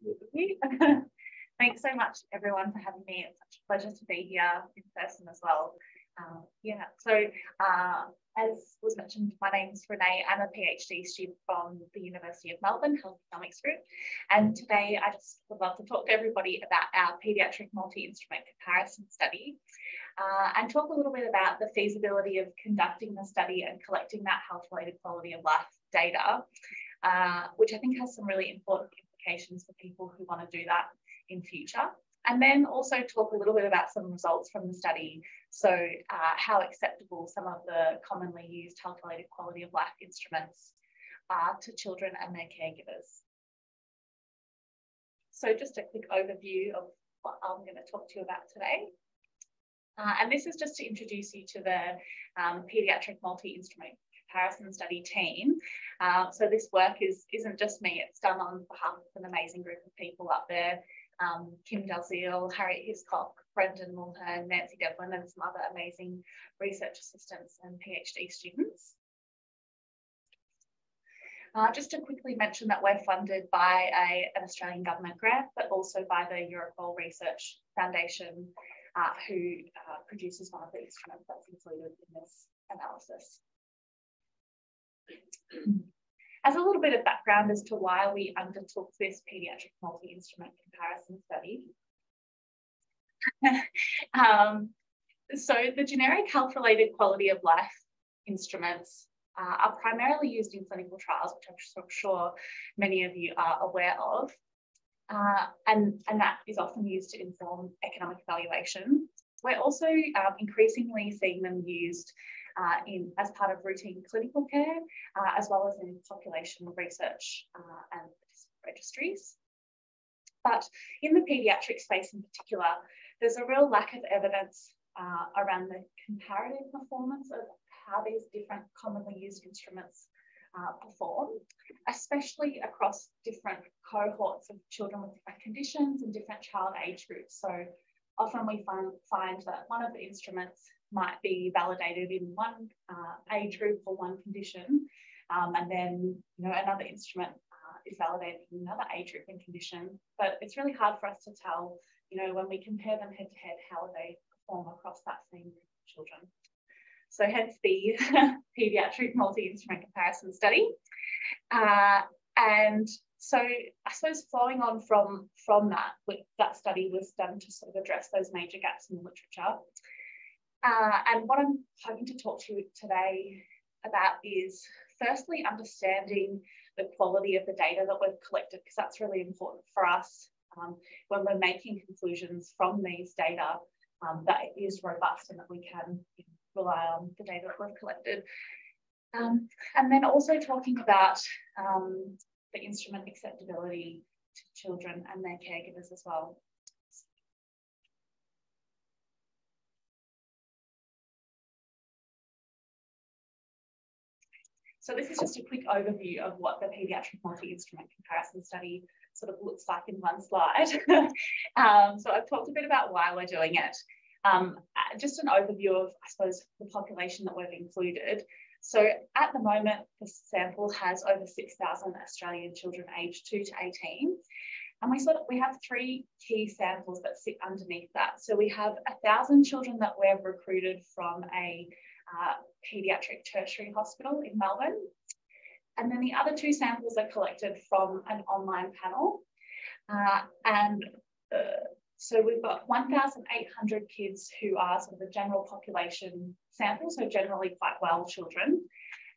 Thanks so much, everyone, for having me. It's such a pleasure to be here in person as well. Uh, yeah, so uh, as was mentioned, my name is Renee. I'm a PhD student from the University of Melbourne, Health Economics Group. And today I just would love to talk to everybody about our paediatric multi-instrument comparison study uh, and talk a little bit about the feasibility of conducting the study and collecting that health-related quality of life data, uh, which I think has some really important implications for people who want to do that in future. And then also talk a little bit about some results from the study. So uh, how acceptable some of the commonly used health-related quality of life instruments are to children and their caregivers. So just a quick overview of what I'm going to talk to you about today. Uh, and this is just to introduce you to the um, paediatric multi-instrument comparison study team. Uh, so this work is, isn't just me, it's done on behalf of an amazing group of people up there. Um, Kim Dalziel, Harriet Hiscock, Brendan Mulhern, Nancy Devlin, and some other amazing research assistants and PhD students. Uh, just to quickly mention that we're funded by a, an Australian government grant, but also by the EuroQol Research Foundation, uh, who uh, produces one of the instruments that's included in this analysis. As a little bit of background as to why we undertook this paediatric multi-instrument comparison study. um, so the generic health-related quality of life instruments uh, are primarily used in clinical trials, which I'm sure many of you are aware of. Uh, and, and that is often used to inform economic evaluation. We're also um, increasingly seeing them used uh, in, as part of routine clinical care, uh, as well as in population research uh, and registries. But in the paediatric space in particular, there's a real lack of evidence uh, around the comparative performance of how these different commonly used instruments uh, perform, especially across different cohorts of children with different conditions and different child age groups. So often we find, find that one of the instruments might be validated in one uh, age group for one condition, um, and then you know another instrument uh, is validated in another age group and condition. But it's really hard for us to tell, you know, when we compare them head to head, how they perform across that same group of children. So hence the pediatric multi-instrument comparison study. Uh, and so I suppose flowing on from, from that, that study was done to sort of address those major gaps in the literature. Uh, and what I'm hoping to talk to you today about is firstly understanding the quality of the data that we've collected, because that's really important for us um, when we're making conclusions from these data um, that it is robust and that we can rely on the data that we've collected. Um, and then also talking about um, the instrument acceptability to children and their caregivers as well. So this is just a quick overview of what the paediatric multi-instrument comparison study sort of looks like in one slide. um, so I've talked a bit about why we're doing it. Um, just an overview of, I suppose, the population that we've included. So at the moment, the sample has over 6,000 Australian children aged 2 to 18. And we sort of we have three key samples that sit underneath that. So we have a thousand children that we've recruited from a paediatric tertiary hospital in Melbourne. And then the other two samples are collected from an online panel. Uh, and uh, so we've got 1,800 kids who are sort of a general population sample, so generally quite well children.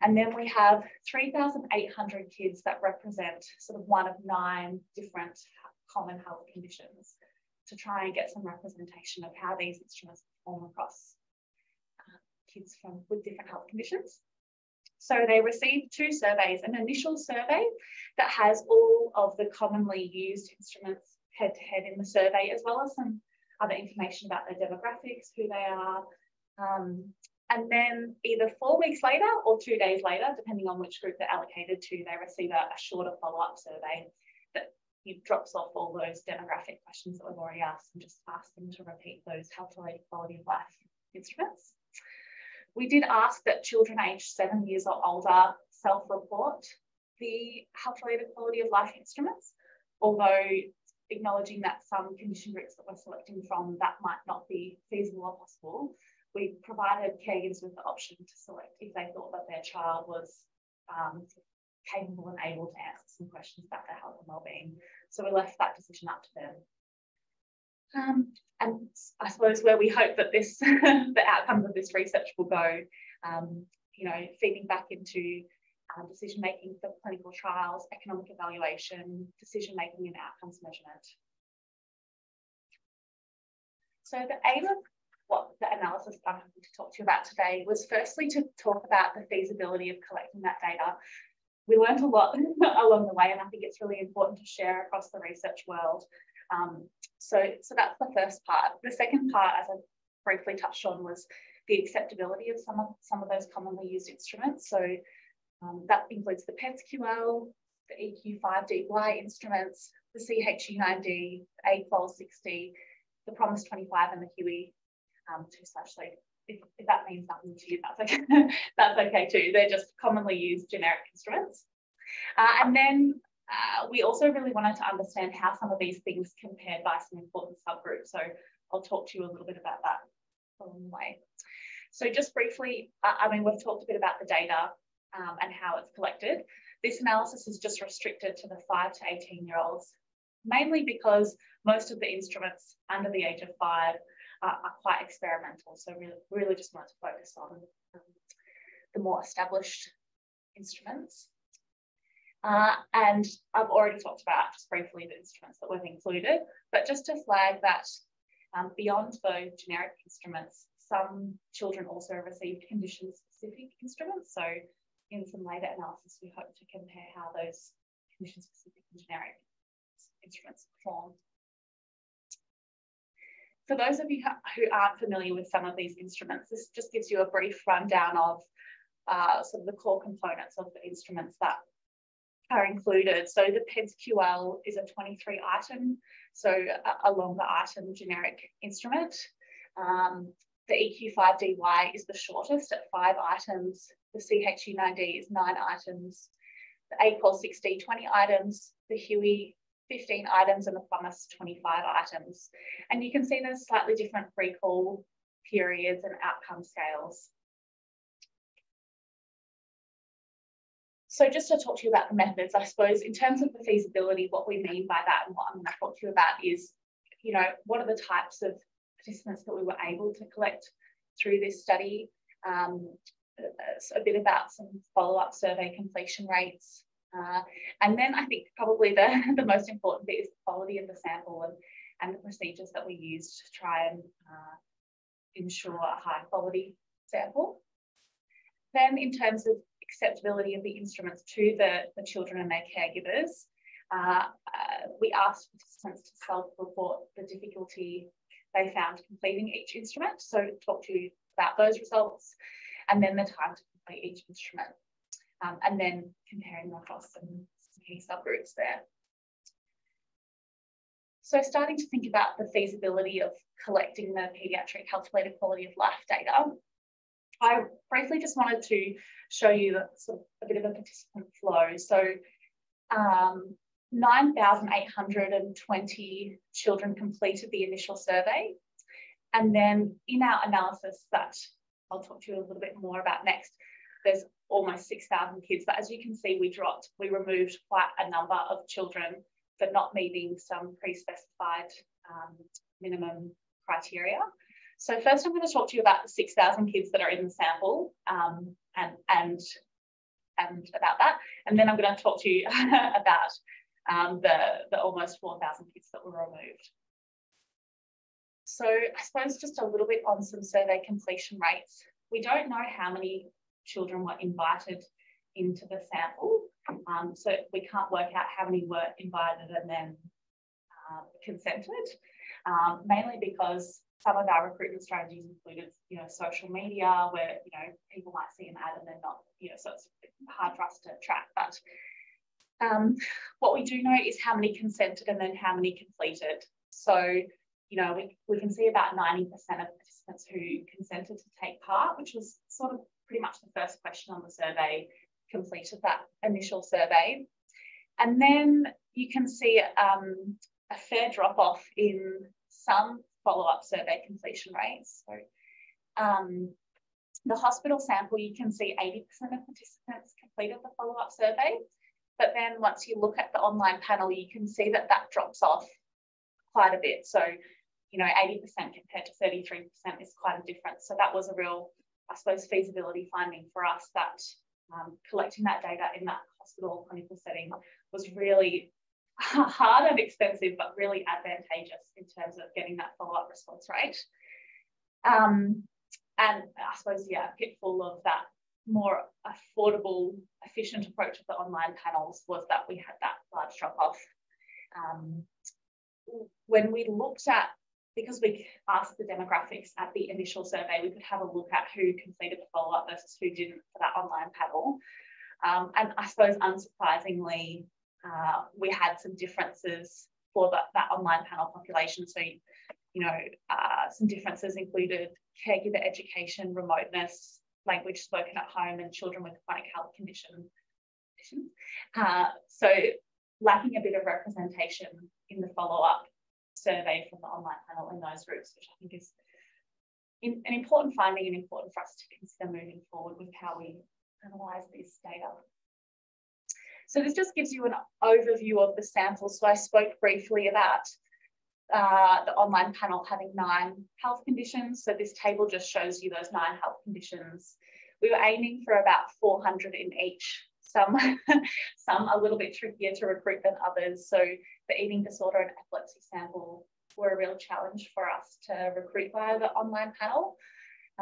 And then we have 3,800 kids that represent sort of one of nine different common health conditions to try and get some representation of how these instruments perform across kids from with different health conditions. So they received two surveys, an initial survey that has all of the commonly used instruments head to head in the survey, as well as some other information about their demographics, who they are. Um, and then either four weeks later or two days later, depending on which group they're allocated to, they receive a, a shorter follow-up survey that drops off all those demographic questions that we've already asked and just ask them to repeat those health-related quality of life instruments. We did ask that children aged seven years or older self-report the health-related quality of life instruments, although acknowledging that some condition groups that we're selecting from that might not be feasible or possible, we provided caregivers with the option to select if they thought that their child was um, capable and able to answer some questions about their health and well-being. So we left that decision up to them. Um, and I suppose where we hope that this, the outcomes of this research will go, um, you know, feeding back into um, decision making for clinical trials, economic evaluation, decision making and outcomes measurement. So the aim of what the analysis I'm going to talk to you about today was firstly to talk about the feasibility of collecting that data. We learned a lot along the way, and I think it's really important to share across the research world. Um, so, so that's the first part. The second part, as I briefly touched on, was the acceptability of some of some of those commonly used instruments. So um, that includes the PEDSQL, the EQ5DY instruments, the CHU9D, the AQOL60, the PROMIS 25 and the Huey um, 2 slash so if, if, that means nothing to you, that's okay. that's okay too. They're just commonly used generic instruments. Uh, and then uh, we also really wanted to understand how some of these things compared by some important subgroups. So I'll talk to you a little bit about that along the way. So just briefly, uh, I mean, we've talked a bit about the data um, and how it's collected. This analysis is just restricted to the 5 to 18 year olds, mainly because most of the instruments under the age of 5 are, quite experimental. So really, really just wanted to focus on um, the more established instruments. Uh, and I've already talked about just briefly the instruments that we've included, but just to flag that um, beyond the generic instruments, some children also received condition-specific instruments. So in some later analysis, we hope to compare how those condition-specific and generic instruments performed. For those of you who aren't familiar with some of these instruments, this just gives you a brief rundown of uh, sort of the core components of the instruments that are included. So the PEDSQL is a 23 item, so a, a longer item generic instrument. Um, the EQ5DY is the shortest at five items. The CHU9D is nine items. The AQOL60, 20 items. The Huey, 15 items, and the PROMIS, 25 items. And you can see there's slightly different recall periods and outcome scales. So just to talk to you about the methods, I suppose in terms of the feasibility, what we mean by that and what I'm going to talk to you about is, you know, what are the types of participants that we were able to collect through this study. Um, a bit about some follow-up survey completion rates. Uh, and then I think probably the, the most important bit is the quality of the sample and, and the procedures that we used to try and uh, ensure a high quality sample. Then in terms of acceptability of the instruments to the, the children and their caregivers, uh, uh, we asked participants to self-report the difficulty they found completing each instrument. So talk to you about those results and then the time to complete each instrument. Um, and then comparing across some, some key subgroups there. So starting to think about the feasibility of collecting the paediatric health-related quality of life data, I briefly just wanted to show you sort of a bit of a participant flow. So um, 9,820 children completed the initial survey. And then in our analysis that I'll talk to you a little bit more about next, there's almost 6,000 kids. But as you can see, we dropped, we removed quite a number of children for not meeting some pre-specified um, minimum criteria. So first I'm going to talk to you about the 6,000 kids that are in the sample um, and, and, and about that. And then I'm going to talk to you about um, the, the almost 4,000 kids that were removed. So I suppose just a little bit on some survey completion rates. We don't know how many children were invited into the sample. Um, so we can't work out how many were invited and then uh, consented, um, mainly because some of our recruitment strategies included, you know, social media where, you know, people might see an ad and they're not, you know, so it's hard for us to track. But um, what we do know is how many consented and then how many completed. So, you know, we, we can see about 90% of participants who consented to take part, which was sort of pretty much the first question on the survey, completed that initial survey. And then you can see um, a fair drop off in some follow-up survey completion rates. So um, the hospital sample, you can see 80% of participants completed the follow-up survey. But then once you look at the online panel, you can see that that drops off quite a bit. So, you know, 80% compared to 33% is quite a difference. So that was a real, I suppose, feasibility finding for us that um, collecting that data in that hospital clinical setting was really hard and expensive, but really advantageous in terms of getting that follow-up response rate. Um, and I suppose, yeah, pitfall of that more affordable, efficient approach of the online panels was that we had that large drop off. Um, when we looked at, because we asked the demographics at the initial survey, we could have a look at who completed the follow up versus who didn't for that online panel. Um, and I suppose unsurprisingly, uh, we had some differences for that, that online panel population. So, you know, uh, some differences included caregiver education, remoteness, language spoken at home, and children with chronic health condition, conditions. Uh, so, lacking a bit of representation in the follow up survey from the online panel in those groups, which I think is in, an important finding and important for us to consider moving forward with how we analyse this data. So this just gives you an overview of the sample. So I spoke briefly about uh, the online panel having nine health conditions. So this table just shows you those nine health conditions. We were aiming for about 400 in each. Some, some a little bit trickier to recruit than others. So the eating disorder and epilepsy sample were a real challenge for us to recruit via the online panel.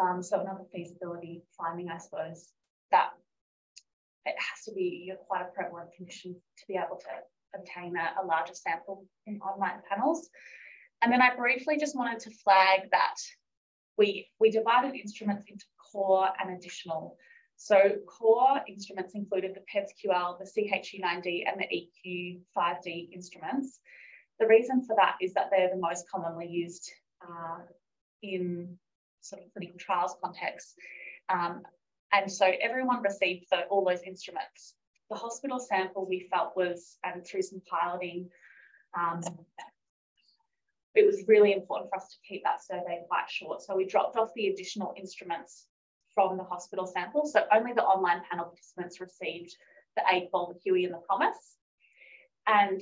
Um, so another feasibility finding, I suppose, that it has to be quite a prevalent condition to be able to obtain a, a larger sample in online panels. And then I briefly just wanted to flag that we, we divided instruments into core and additional. So core instruments included the PEDS-QL, the CHU9D and the EQ5D instruments. The reason for that is that they're the most commonly used uh, in sort of clinical trials context. Um, and so everyone received the, all those instruments. The hospital sample we felt was, and through some piloting, um, it was really important for us to keep that survey quite short. So we dropped off the additional instruments from the hospital sample. So only the online panel participants received the AID-BOL, the Huey and the PROMIS. And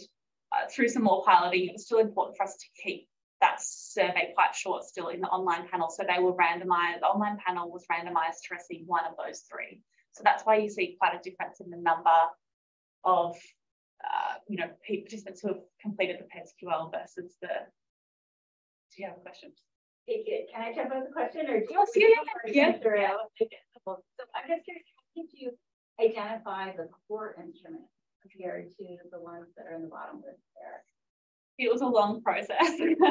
uh, through some more piloting, it was still important for us to keep that survey quite short still in the online panel. So they were randomized, the online panel was randomized to receive one of those three. So that's why you see quite a difference in the number of, uh, you know, participants who have completed the PEDS-QL versus the, do you have a question? Can I jump on the question or do you yes, yeah, yeah, yeah. So I'm just curious, how did you identify the core instrument compared to the ones that are in the bottom list there? It was a long process.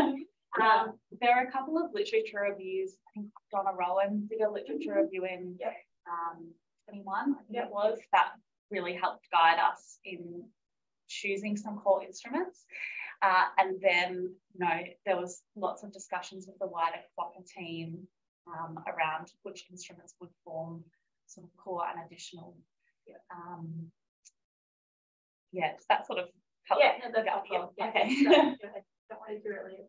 um, there are a couple of literature reviews. I think Donna Rowen did a literature mm-hmm. review in yep. um, 21, I think yep. it was, that really helped guide us in choosing some core instruments. Uh, and then, you know, there was lots of discussions with the wider QUOKKA team um, around which instruments would form sort of core and additional. Um, yeah, that sort of yeah, no, that's helpful. Yeah. Okay. Don't want to do it later.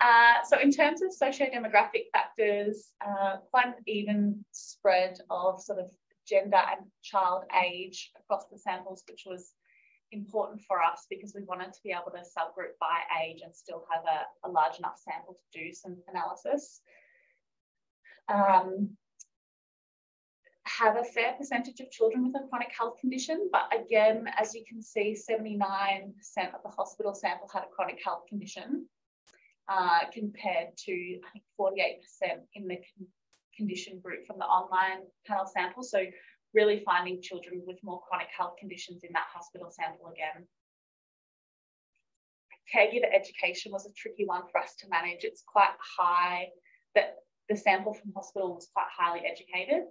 Uh, so in terms of socio-demographic factors, uh, quite an even spread of sort of gender and child age across the samples, which was important for us because we wanted to be able to subgroup by age and still have a, a large enough sample to do some analysis. Um, have a fair percentage of children with a chronic health condition, but again, as you can see, 79% of the hospital sample had a chronic health condition, uh, compared to I think 48% in the con condition group from the online panel sample. So really finding children with more chronic health conditions in that hospital sample again. Caregiver education was a tricky one for us to manage. It's quite high that the sample from hospital was quite highly educated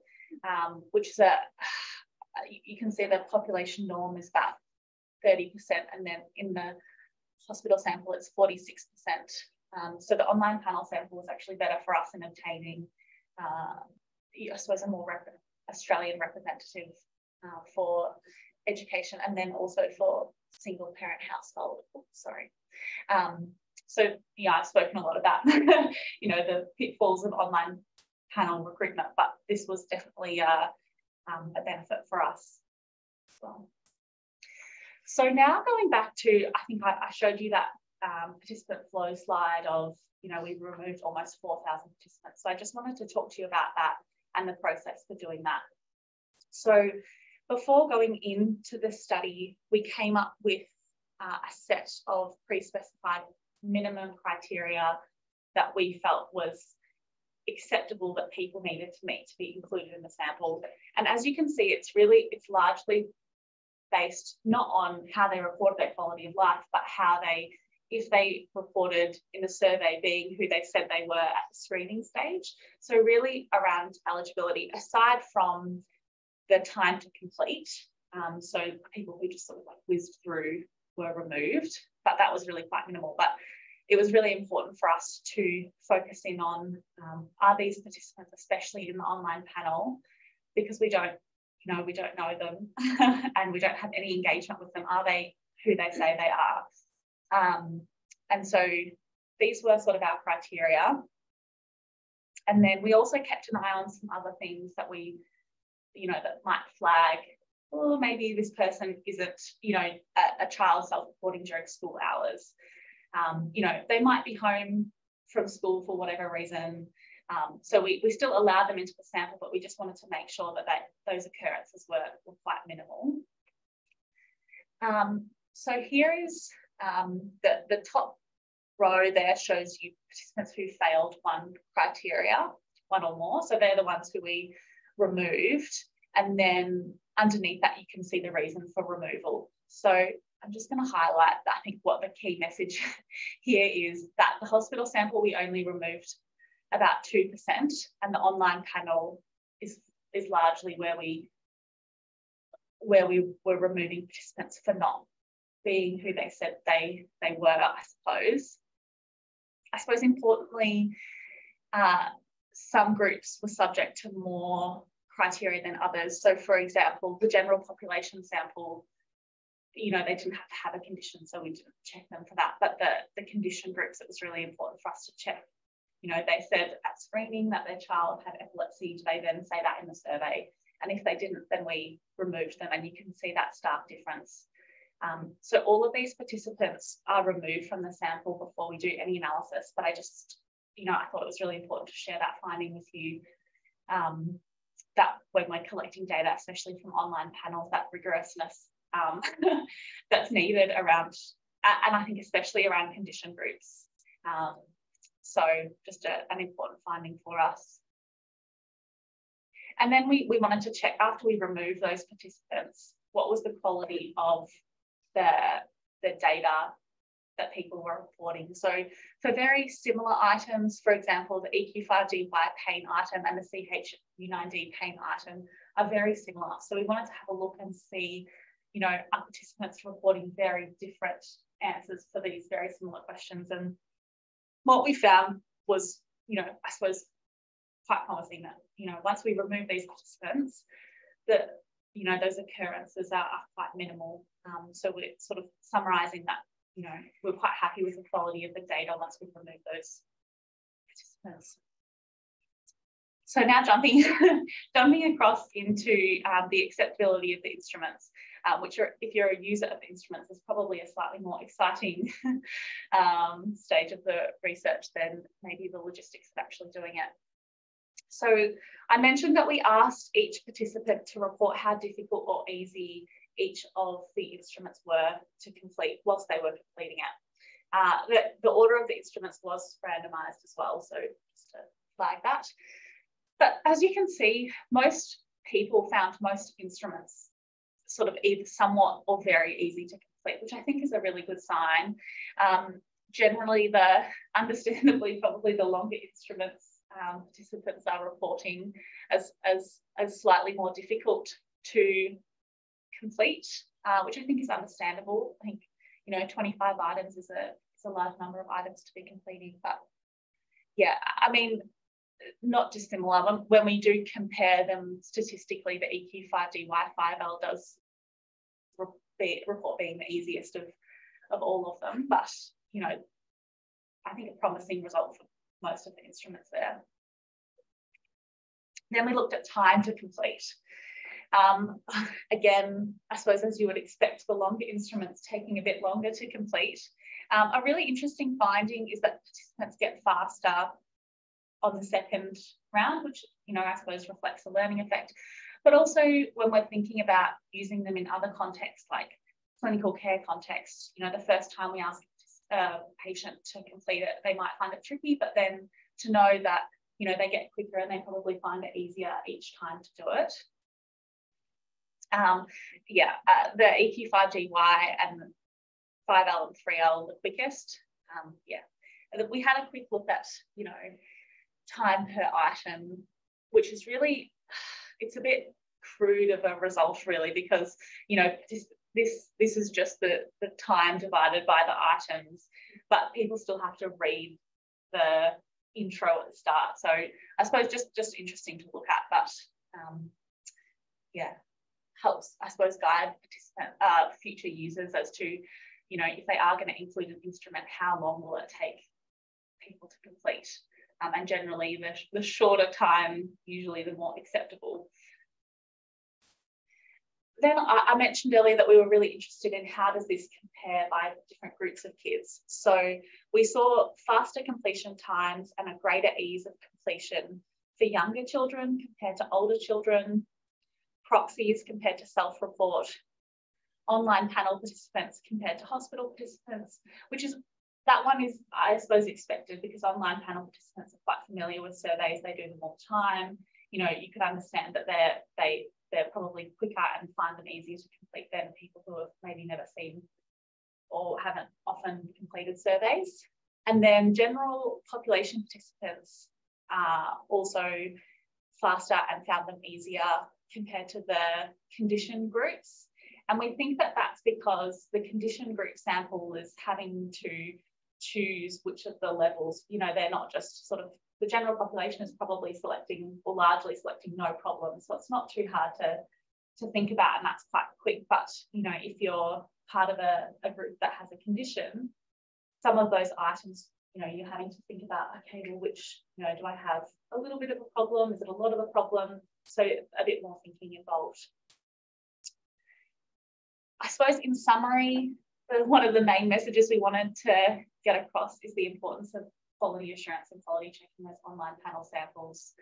um, which is a, you can see the population norm is about 30%, and then in the hospital sample, it's 46%. Um, so the online panel sample was actually better for us in obtaining, uh, I suppose, a more rep Australian representative uh, for education and then also for single parent household. sorry. Um, so yeah, I've spoken a lot about you know the pitfalls of online panel recruitment, but this was definitely a, um, a benefit for us well. So now going back to, I think I, I showed you that um, participant flow slide of, you know, we've removed almost 4,000 participants. So I just wanted to talk to you about that and the process for doing that. So before going into the study, we came up with uh, a set of pre-specified minimum criteria that we felt was acceptable that people needed to meet to be included in the sample. And as you can see, it's really, it's largely based not on how they reported their quality of life, but how they, if they reported in the survey being who they said they were at the screening stage. So really around eligibility, aside from the time to complete. Um, so people who just sort of like whizzed through were removed, but that was really quite minimal. But it was really important for us to focus in on um, are these participants, especially in the online panel, because we don't, you know, we don't know them and we don't have any engagement with them. Are they who they say they are? Um, and so these were sort of our criteria. And then we also kept an eye on some other things that we, you know, that might flag, oh, maybe this person isn't, you know, a, a child self-reporting during school hours. Um, you know, they might be home from school for whatever reason. Um, so we, we still allowed them into the sample, but we just wanted to make sure that, that those occurrences were, were quite minimal. Um, so here is um, the, the top row there shows you participants who failed one criteria, one or more. So they're the ones who we removed. And then underneath that, you can see the reason for removal. So I'm just going to highlight, that, I think, what the key message here is that the hospital sample we only removed about 2%, and the online panel is, is largely where we where we were removing participants for not being who they said they they were, I suppose. I suppose importantly, uh, some groups were subject to more criteria than others. So, for example, the general population sample you know, they didn't have to have a condition, so we didn't check them for that. But the, the condition groups, it was really important for us to check. You know, they said at screening that their child had epilepsy. Do they then say that in the survey? And if they didn't, then we removed them, and you can see that stark difference. Um, so all of these participants are removed from the sample before we do any analysis. But I just, you know, I thought it was really important to share that finding with you. Um, that when we're collecting data, especially from online panels, that rigorousness um, that's needed around, and I think especially around condition groups. Um, so just a, an important finding for us. And then we, we wanted to check after we removed those participants, what was the quality of the, the data that people were reporting. So for very similar items, for example, the EQ5DY pain item and the CHU9D pain item are very similar. So we wanted to have a look and see you know, our participants reporting very different answers for these very similar questions. And what we found was, you know, I suppose quite promising that, you know, once we remove these participants, that, you know, those occurrences are, are quite minimal. Um, so we're sort of summarizing that, you know, we're quite happy with the quality of the data once we've removed those participants. So now jumping, jumping across into um, the acceptability of the instruments um, which are, if you're a user of instruments, is probably a slightly more exciting um, stage of the research than maybe the logistics of actually doing it. So I mentioned that we asked each participant to report how difficult or easy each of the instruments were to complete whilst they were completing it. Uh, the, the order of the instruments was randomized as well, so just to flag that. But as you can see, most people found most instruments sort of either somewhat or very easy to complete, which I think is a really good sign. Um, generally, the understandably probably the longer instruments um, participants are reporting as, as, as slightly more difficult to complete, uh, which I think is understandable. I think, you know, 25 items is a, is a large number of items to be completing, but yeah, I mean, not dissimilar. When, when we do compare them statistically, the EQ5DY5L does the report being the easiest of, of all of them, but you know, I think a promising result for most of the instruments there. Then we looked at time to complete. Um, again, I suppose as you would expect, the longer instruments taking a bit longer to complete. Um, a really interesting finding is that participants get faster on the second round, which, you know, I suppose reflects a learning effect. But also when we're thinking about using them in other contexts, like clinical care contexts, you know, the first time we ask a patient to complete it, they might find it tricky, but then to know that, you know, they get quicker and they probably find it easier each time to do it. Um, yeah, uh, the EQ5DY and 5L and 3L the quickest. Um, yeah, we had a quick look at, you know, time per item, which is really, it's a bit crude of a result really because, you know, this, this, this is just the, the time divided by the items, but people still have to read the intro at the start. So I suppose just, just interesting to look at, but um, yeah, helps, I suppose, guide participant, uh, future users as to, you know, if they are going to include an instrument, how long will it take people to complete? Um, and generally, the, the shorter time, usually the more acceptable. Then I, I mentioned earlier that we were really interested in how does this compare by different groups of kids. So we saw faster completion times and a greater ease of completion for younger children compared to older children, proxies compared to self-report, online panel participants compared to hospital participants, which is that one is, I suppose, expected because online panel participants are quite familiar with surveys. They do them all the time. You know, you could understand that they're they they're probably quicker and find them easier to complete than people who have maybe never seen or haven't often completed surveys. And then general population participants are also faster and found them easier compared to the condition groups. And we think that that's because the condition group sample is having to choose which of the levels, you know, they're not just sort of the general population is probably selecting or largely selecting no problem. So it's not too hard to, to think about and that's quite quick. But, you know, if you're part of a, a group that has a condition, some of those items, you know, you're having to think about, okay, well, which, you know, do I have a little bit of a problem? Is it a lot of a problem? So a bit more thinking involved. I suppose in summary, one of the main messages we wanted to get across is the importance of quality assurance and quality checking those online panel samples.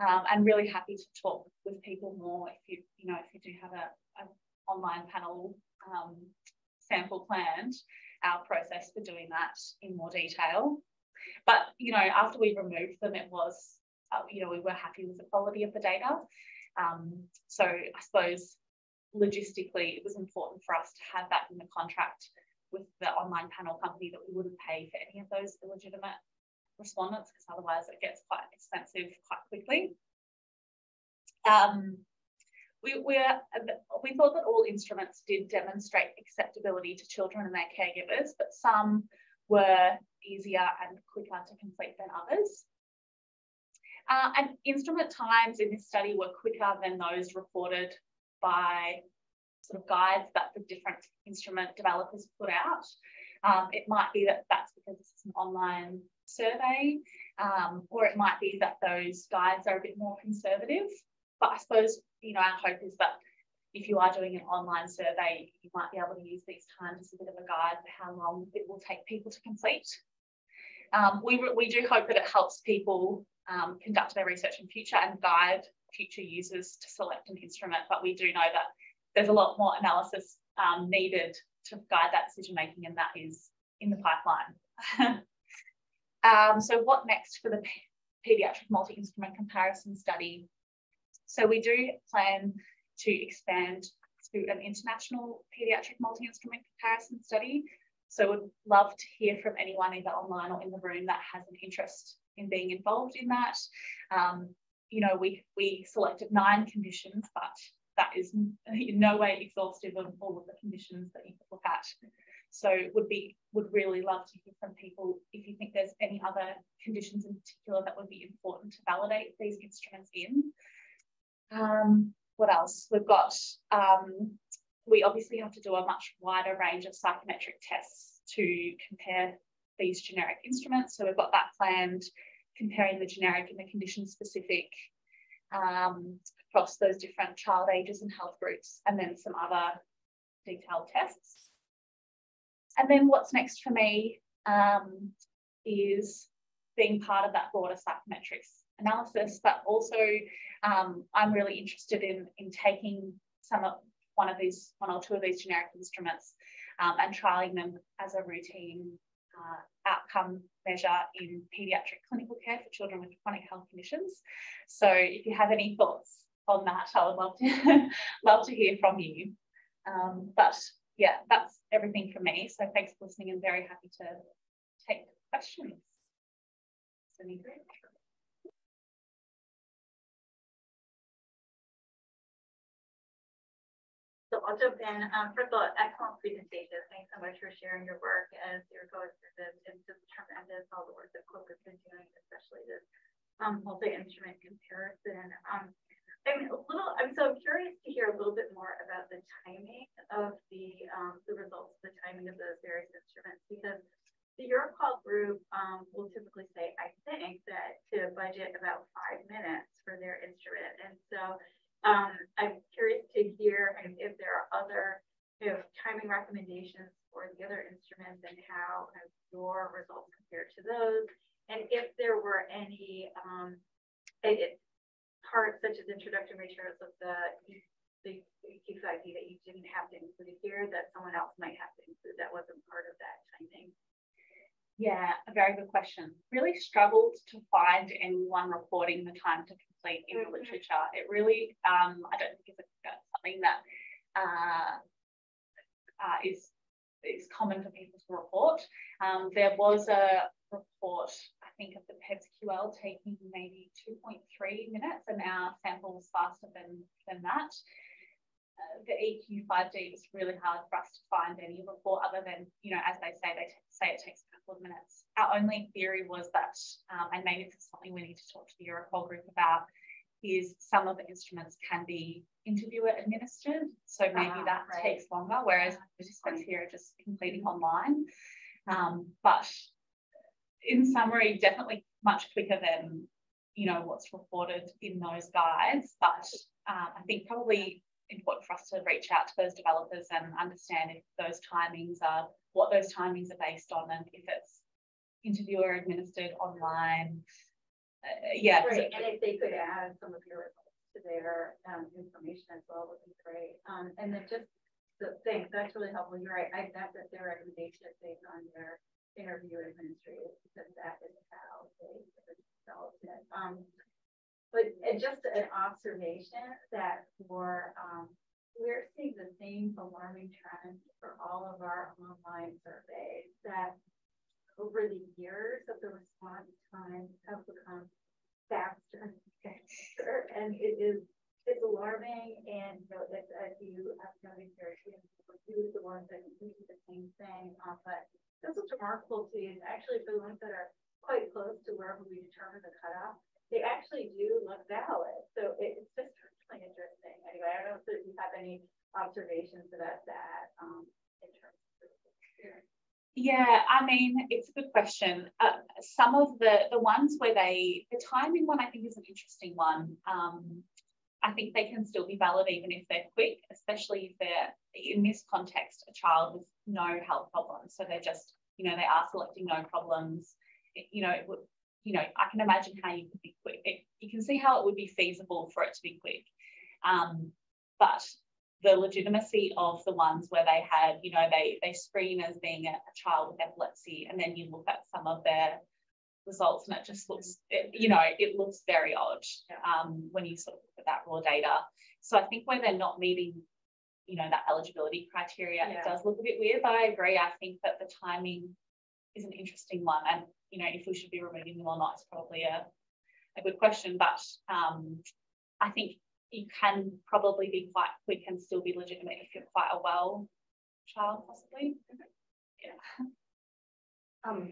Um, and really happy to talk with people more if you, you know, if you do have a, online panel um, sample planned, our process for doing that in more detail. But, you know, after we removed them, it was uh, you know, we were happy with the quality of the data. Um, so I suppose logistically, it was important for us to have that in the contract with the online panel company that we wouldn't pay for any of those illegitimate respondents because otherwise it gets quite expensive quite quickly. Um, we, we, we thought that all instruments did demonstrate acceptability to children and their caregivers, but some were easier and quicker to complete than others. Uh, and instrument times in this study were quicker than those reported by sort of guides that the different instrument developers put out. Um, it might be that that's because it's an online survey, um, or it might be that those guides are a bit more conservative. But I suppose, you know, our hope is that if you are doing an online survey, you might be able to use these times as a bit of a guide for how long it will take people to complete. Um, we, we do hope that it helps people um, conduct their research in future and guide future users to select an instrument. But we do know that there's a lot more analysis um, needed to guide that decision making, and that is in the pipeline. um, so, what next for the pediatric multi instrument comparison study? So, we do plan to expand to an international pediatric multi instrument comparison study. So, would love to hear from anyone either online or in the room that has an interest in being involved in that. Um, you know, we, we selected nine conditions, but that is in no way exhaustive of all of the conditions that you could look at. So would be would really love to hear from people if you think there's any other conditions in particular that would be important to validate these instruments in. Um, what else? We've got um, we obviously have to do a much wider range of psychometric tests to compare these generic instruments. So we've got that planned, comparing the generic and the condition specific um, across those different child ages and health groups, and then some other detailed tests. And then what's next for me um, is being part of that broader psychometrics analysis, but also um, I'm really interested in, in taking some of one of these, one or two of these generic instruments um, and trialing them as a routine uh, outcome measure in paediatric clinical care for children with chronic health conditions. So if you have any thoughts on that, I would love to love to hear from you. Um, but yeah, that's everything from me. So thanks for listening and very happy to take questions. So jump in. Um, first of all, excellent presentation. Thanks so much for sharing your work as through this. It's just tremendous all the work that COPE has been doing, especially this um, multi-instrument comparison. Um, I'm a little, I'm so curious to hear a little bit more about the timing of the um, the results, the timing of those various instruments, because the EuroQol group um, will typically say, I think that to budget about five minutes for their instrument. And so um, I'm curious to hear if there are other you know, timing recommendations for the other instruments and how your results compare to those, and if there were any um, parts such as introductory materials of the the QID that you didn't have to include here that someone else might have to include that wasn't part of that timing. Yeah, a very good question. Really struggled to find anyone reporting the time to complete in the mm-hmm. literature. It really, um, I don't think it's something that uh, uh, is is common for people to report. Um, there was a report, think, of the PEDS-QL taking maybe 2.3 minutes, and our sample was faster than than that the EQ5D was really hard for us to find any report other than, you know, as they say, they say it takes a couple of minutes. Our only theory was that, um, and maybe this is something we need to talk to the EuroQol group about, is some of the instruments can be interviewer administered. So maybe uh, that right. takes longer, whereas participants here are just completing online. Um, but in summary, definitely much quicker than you know what's reported in those guides. But um, I think probably important for us to reach out to those developers and understand if those timings are what those timings are based on and if it's interviewer administered online. Uh, yeah. Right. And if they could add some of your results to their um, information as well would be great. Um, and then just the things that's really helpful. You're right. I bet that their recommendation is based on their interview administrators because that is how they developed it. Um, but just an observation that for um, we're seeing the same alarming trend for all of our online surveys that over the years of the response time have become faster and faster, and it is it's alarming. And you know, as you have noted here, you the ones that do the same thing, uh, but this is remarkable to see actually for the ones that are quite close to wherever we determine the cutoff, they actually do look valid. So it's just really interesting. Anyway, I don't know if you have any observations about that um, in terms of yeah, I mean, it's a good question. Uh, some of the the ones where they the timing one I think is an interesting one. Um, I think they can still be valid even if they're quick, especially if they're in this context a child with no health problems. So they're just, you know, they are selecting no problems. It, you know, it would you know, I can imagine how you could be quick. It, you can see how it would be feasible for it to be quick. Um, but the legitimacy of the ones where they had, you know, they they screen as being a, a child with epilepsy, and then you look at some of their results, and it just looks, it, you know, it looks very odd um, when you sort of look at that raw data. So I think where they're not meeting, you know, that eligibility criteria, yeah. it does look a bit weird. But I agree. I think that the timing is an interesting one, and you know, if we should be removing them or not is probably a, a good question. But um, I think you can probably be quite quick and still be legitimate if you're quite a well child, possibly. Yeah. Um,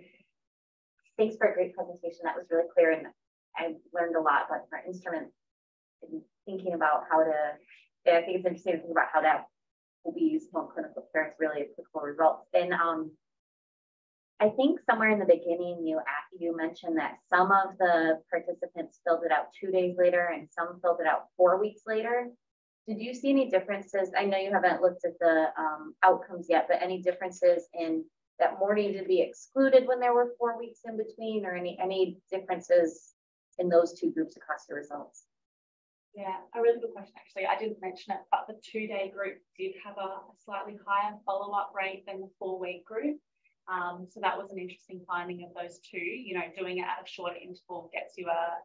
thanks for a great presentation. That was really clear, and I learned a lot about different instruments and thinking about how to. I think it's interesting to think about how that will be useful in clinical care. It's really applicable results. And um, I think somewhere in the beginning you you mentioned that some of the participants filled it out two days later and some filled it out four weeks later. Did you see any differences? I know you haven't looked at the um, outcomes yet, but any differences in that more needed to be excluded when there were four weeks in between, or any any differences in those two groups across the results? Yeah, a really good question, actually. I didn't mention it, but the two-day group did have a, a slightly higher follow-up rate than the four-week group. Um, so that was an interesting finding of those two. You know, doing it at a shorter interval gets you a,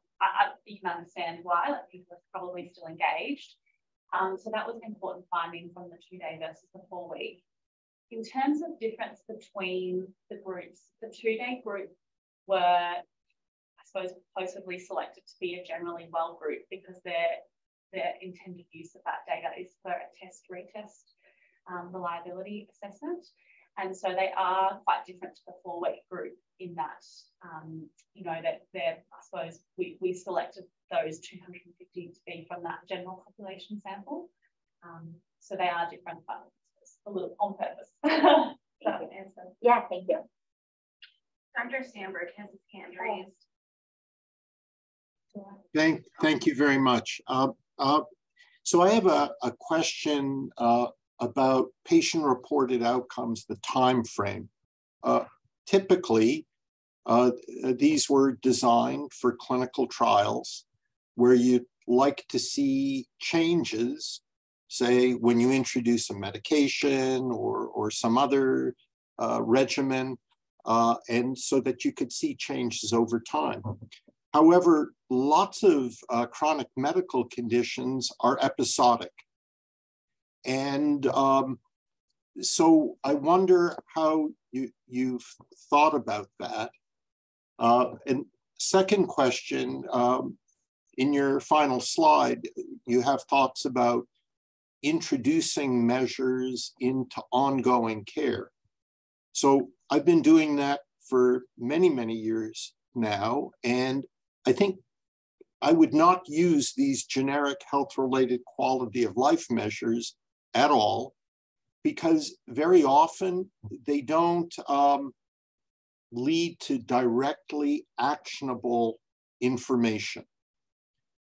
you can understand why, like people are probably still engaged. Um, so that was an important finding from the two-day versus the four-week. In terms of difference between the groups, the two-day group were suppose, possibly selected to be a generally well group because their, their intended use of that data is for a test retest um, reliability assessment. And so they are quite different to the four week group in that, um, you know, that they're, I suppose, we, we selected those 250 to be from that general population sample. Um, so they are different, but a little on purpose. that answer. Yeah, thank you. Dr. Sandberg has his hand raised. Thank, thank you very much. Uh, uh, so I have a, a question uh, about patient-reported outcomes, the time frame. Uh, typically, uh, these were designed for clinical trials where you'd like to see changes, say when you introduce a medication or, or some other uh, regimen, and so that you could see changes over time. However, lots of uh, chronic medical conditions are episodic. And um, so I wonder how you, you've thought about that. Uh, and second question, um, in your final slide, you have thoughts about introducing measures into ongoing care. So I've been doing that for many, many years now. And I think I would not use these generic health related quality of life measures at all because very often they don't um, lead to directly actionable information.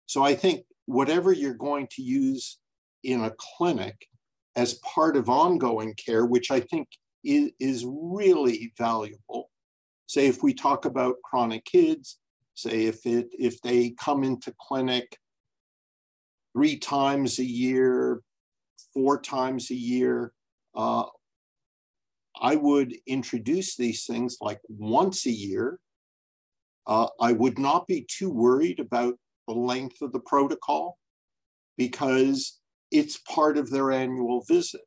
So I think whatever you're going to use in a clinic as part of ongoing care, which I think is, is really valuable. Say, if we talk about chronic kids, say if it if they come into clinic three times a year four times a year uh, i would introduce these things like once a year. Uh, i would not be too worried about the length of the protocol because it's part of their annual visit.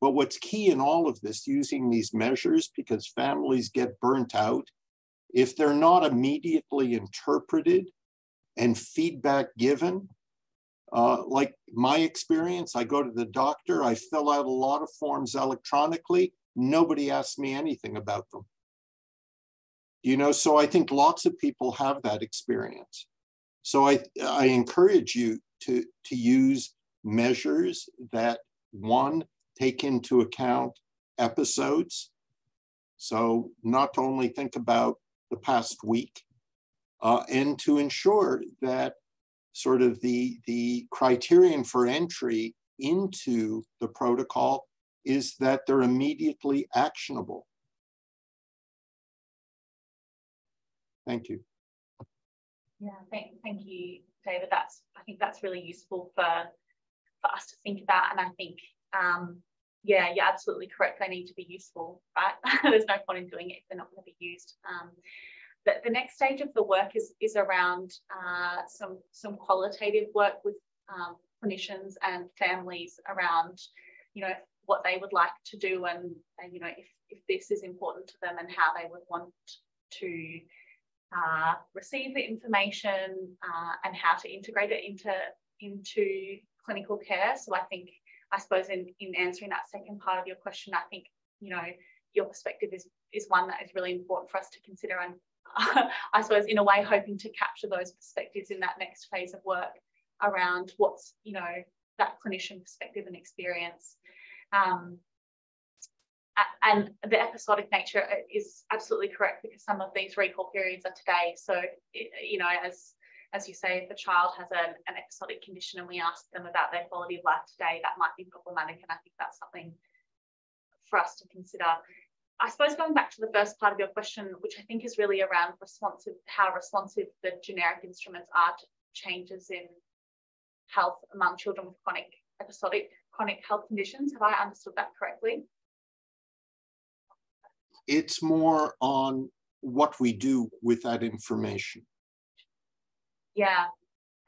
But what's key in all of this using these measures because families get burnt out if they're not immediately interpreted and feedback given, uh, like my experience, I go to the doctor, I fill out a lot of forms electronically, nobody asks me anything about them. You know, so I think lots of people have that experience. So I, I encourage you to, to use measures that one, take into account episodes. So not only think about the past week, uh, and to ensure that sort of the, the criterion for entry into the protocol is that they're immediately actionable. Thank you. Yeah, thank, thank you, David. That's I think that's really useful for for us to think about, and I think um, yeah, you're absolutely correct. They need to be useful, right? There's no point in doing it if they're not going to be used. Um, but the next stage of the work is, is around uh, some, some qualitative work with um, clinicians and families around, you know, what they would like to do and, and you know, if, if this is important to them and how they would want to uh, receive the information uh, and how to integrate it into, into clinical care. So I think I suppose in, in answering that second part of your question, I think, you know, your perspective is, is one that is really important for us to consider. And uh, I suppose in a way, hoping to capture those perspectives in that next phase of work around what's, you know, that clinician perspective and experience. Um, and the episodic nature is absolutely correct because some of these recall periods are today. So, you know, as as you say, if a child has an, an episodic condition and we ask them about their quality of life today, that might be problematic. And I think that's something for us to consider. I suppose going back to the first part of your question, which I think is really around responsive, how responsive the generic instruments are to changes in health among children with chronic episodic chronic health conditions. Have I understood that correctly? It's more on what we do with that information. Yeah,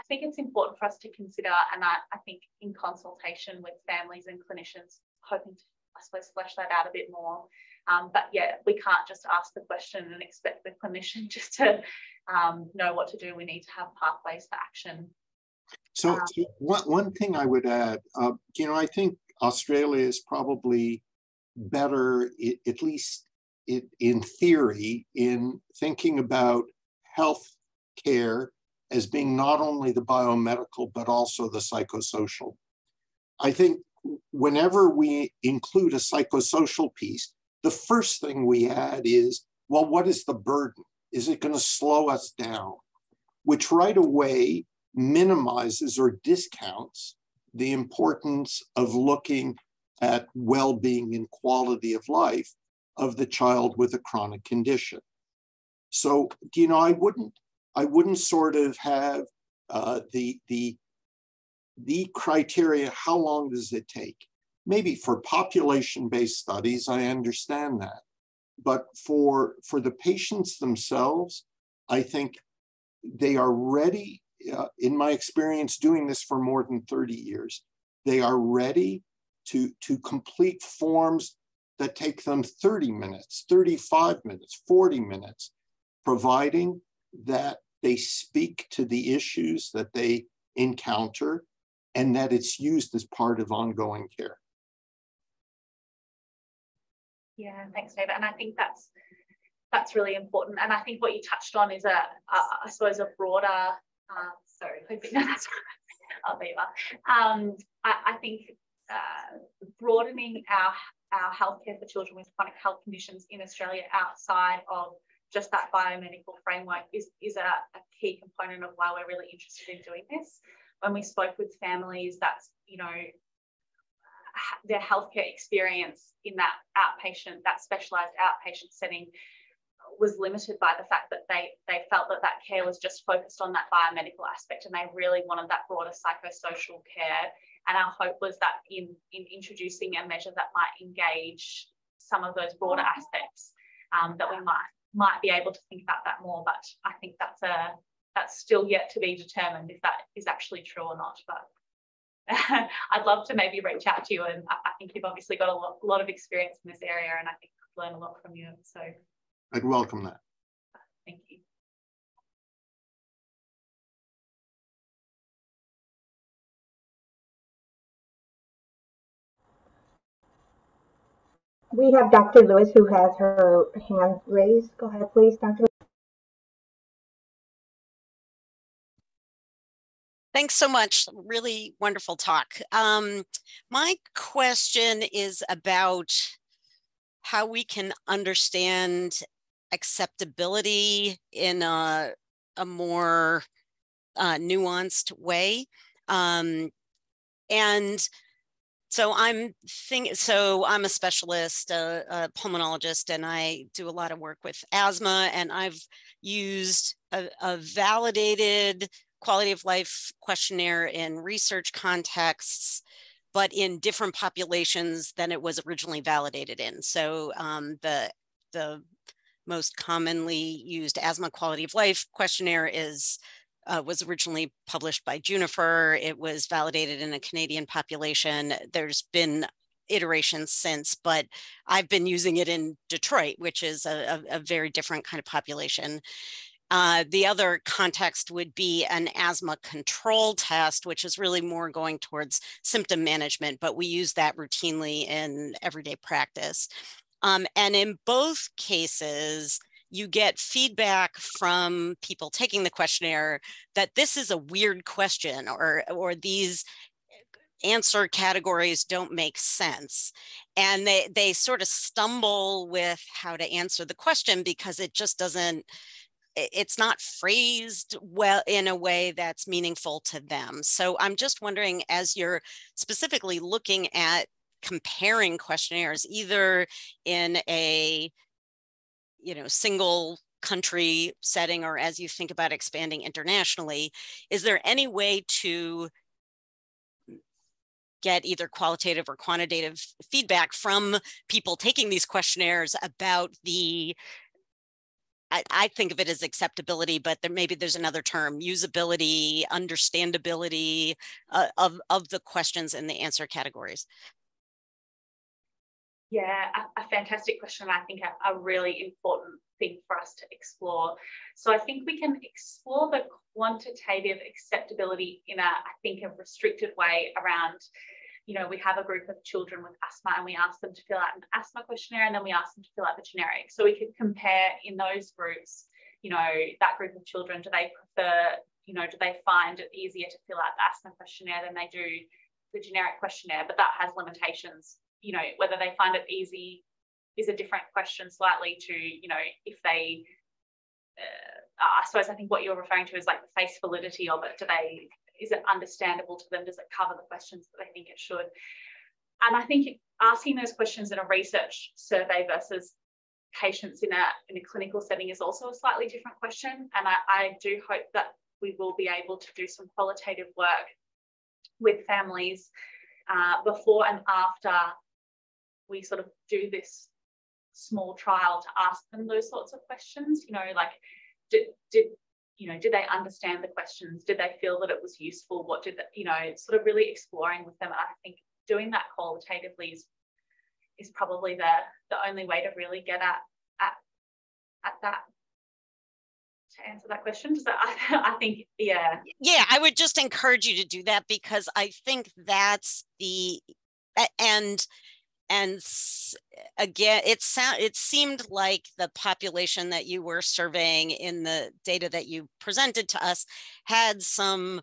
I think it's important for us to consider, and I, I think in consultation with families and clinicians, hoping to, I suppose, flesh that out a bit more. Um, but yeah, we can't just ask the question and expect the clinician just to um, know what to do. We need to have pathways for action. So, um, so one, one thing I would add, uh, you know, I think Australia is probably better, at least in theory, in thinking about health care as being not only the biomedical, but also the psychosocial. I think whenever we include a psychosocial piece, the first thing we add is, well, what is the burden? Is it going to slow us down? Which right away minimizes or discounts the importance of looking at well being and quality of life of the child with a chronic condition. So, you know, I wouldn't, I wouldn't sort of have uh, the the the criteria. How long does it take? maybe for population-based studies, I understand that. But for, for the patients themselves, I think they are ready, uh, in my experience doing this for more than 30 years, they are ready to, to complete forms that take them 30 minutes, 35 minutes, 40 minutes, providing that they speak to the issues that they encounter and that it's used as part of ongoing care. Yeah, thanks, David. And I think that's that's really important. And I think what you touched on is a, a I suppose, a broader. Uh, sorry, hoping that's Alviva. Um, I, I think uh, broadening our our healthcare for children with chronic health conditions in Australia outside of just that biomedical framework is, is a, a, key component of why we're really interested in doing this. When we spoke with families, that's, you know, their healthcare experience in that outpatient, that specialised outpatient setting was limited by the fact that they they felt that that care was just focused on that biomedical aspect and they really wanted that broader psychosocial care and our hope was that in in introducing a measure that might engage some of those broader aspects um, that we might might be able to think about that more but i think that's a that's still yet to be determined if that is actually true or not but I'd love to maybe reach out to you. And I, I think you've obviously got a lot, lot, of experience in this area, and I think I've learned a lot from you. So I'd welcome that. We have Dr. Lewis who has her hand raised. Go ahead, please, Dr. Thanks so much. Really wonderful talk. Um, my question is about how we can understand acceptability in a, a more uh, nuanced way. Um, and so I'm think so I'm a specialist, a, a, pulmonologist, and I do a lot of work with asthma. And I've used a, a validated quality of life questionnaire in research contexts, but in different populations than it was originally validated in. So um, the, the most commonly used asthma quality of life questionnaire is uh, was originally published by Juniper. It was validated in a Canadian population. There's been iterations since, but I've been using it in Detroit, which is a, a, a very different kind of population. Uh, the other context would be an asthma control test, which is really more going towards symptom management, but we use that routinely in everyday practice. Um, and in both cases, you get feedback from people taking the questionnaire that this is a weird question or, or these answer categories don't make sense. And they they sort of stumble with how to answer the question because it just doesn't it's not phrased well in a way that's meaningful to them. So i'm just wondering as you're specifically looking at comparing questionnaires either in a you know single country setting or as you think about expanding internationally is there any way to get either qualitative or quantitative feedback from people taking these questionnaires about the I, I, think of it as acceptability, but there maybe there's another term: usability, understandability uh, of of the questions and the answer categories. Yeah, a, a fantastic question. I think a, a really important thing for us to explore. So I think we can explore the quantitative acceptability in a, I think, a restricted way around, you know, we have a group of children with asthma and we ask them to fill out an asthma questionnaire and then we ask them to fill out the generic. So we could compare in those groups, you know, that group of children, do they prefer, you know, do they find it easier to fill out the asthma questionnaire than they do the generic questionnaire? But that has limitations, you know, whether they find it easy is a different question slightly to, you know, if they, uh, I suppose I think what you're referring to is like the face validity of it. Do they, is it understandable to them? Does it cover the questions that they think it should? And I think asking those questions in a research survey versus patients in a, in a clinical setting is also a slightly different question. And I, I do hope that we will be able to do some qualitative work with families uh, before and after we sort of do this small trial to ask them those sorts of questions you know like did did you know did they understand the questions? Did they feel that it was useful? What did they, you know sort of really exploring with them i think doing that qualitatively is is probably the the only way to really get at at at that to answer that question. That I, I think yeah. Yeah i would just encourage you to do that because i think that's the and and again it sound it seemed like the population that you were surveying in the data that you presented to us had some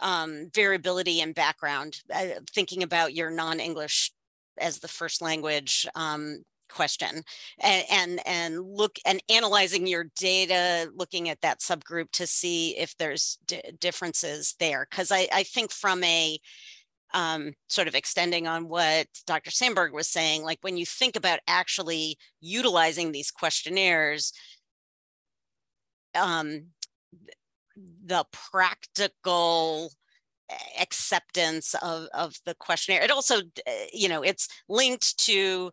um, variability in background uh, thinking about your non-english as the first language um, question and, and and look and analyzing your data looking at that subgroup to see if there's differences there because I, I think from a um, sort of extending on what Dr. Sandberg was saying, like when you think about actually utilizing these questionnaires, um, the practical acceptance of, of the questionnaire, it also, you know, it's linked to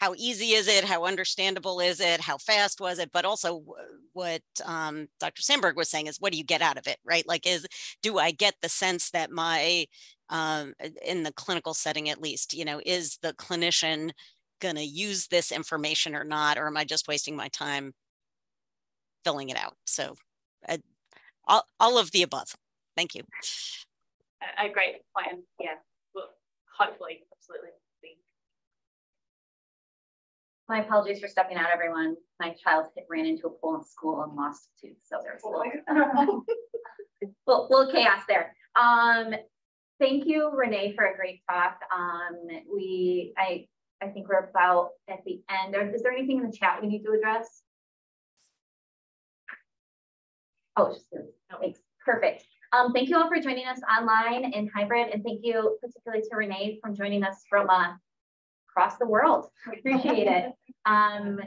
how easy is it? How understandable is it? How fast was it? But also what um, Dr. Sandberg was saying is what do you get out of it, right? Like is, do I get the sense that my um, in the clinical setting at least, you know, is the clinician going to use this information or not, or am I just wasting my time filling it out? So uh, all, all of the above. Thank you. A great point. Yeah, well, hopefully, absolutely. My apologies for stepping out, everyone. My child hit, ran into a pool in school and lost a tooth, so there's a little, little, little chaos there. Um, thank you, Renee, for a great talk. Um, we, I, I think we're about at the end. Is there anything in the chat we need to address? Oh, just thanks. Perfect. Um, thank you all for joining us online and hybrid, and thank you particularly to Renee for joining us from uh, across the world. Appreciate it. Um,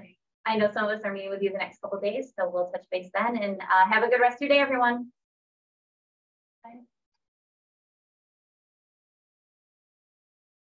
I know some of us are meeting with you the next couple days, so we'll touch base then. And uh, have a good rest of your day, everyone. Bye.